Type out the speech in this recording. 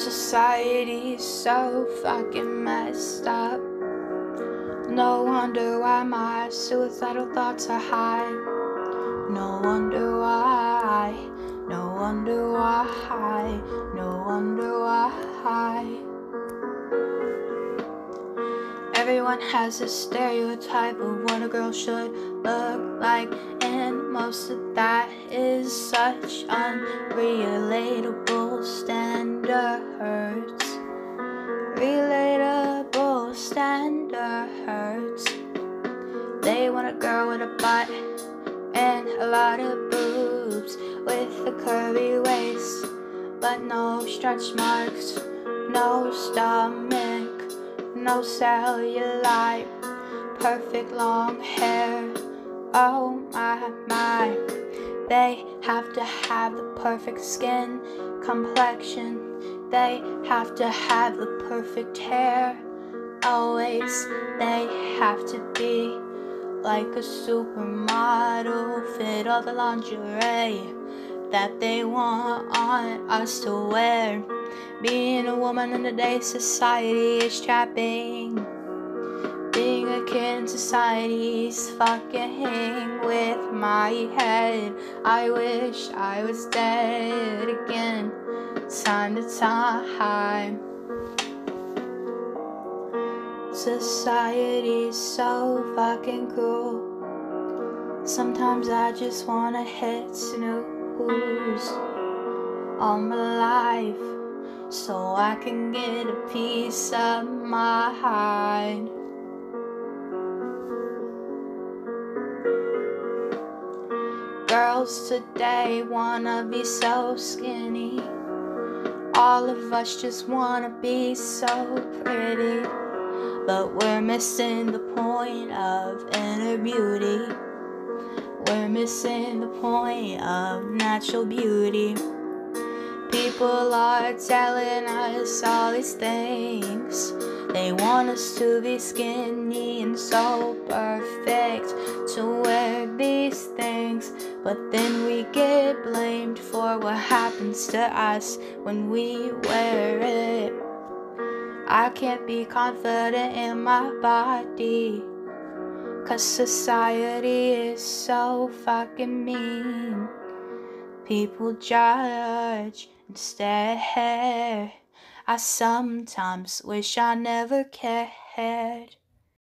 Society's so fucking messed up. No wonder why my suicidal thoughts are high. No wonder why. No wonder why. No wonder why. Everyone has a stereotype of what a girl should look like, and most of that is such unrelatable standards. Relatable standards. They want a girl with a butt and a lot of boobs with a curvy waist, but no stretch marks, no stomach, no cellulite, perfect long hair. Oh my my, they have to have the perfect skin complexion. They have to have the perfect hair. Always, they have to be like a supermodel, fit all the lingerie that they want us to wear. Being a woman in today's society is trapping. Society's fucking hang with my head. I wish I was dead again time to time. Society's so fucking cool. Sometimes I just wanna hit snooze all my life so I can get a piece of my mind. Girls today wanna be so skinny. All of us just wanna be so pretty, but we're missing the point of inner beauty. We're missing the point of natural beauty. People are telling us all these things. They want us to be skinny and so perfect to wear these things. But then we get blamed for what happens to us when we wear it. I can't be confident in my body. Cause society is so fucking mean. People judge and stare. I sometimes wish I never cared.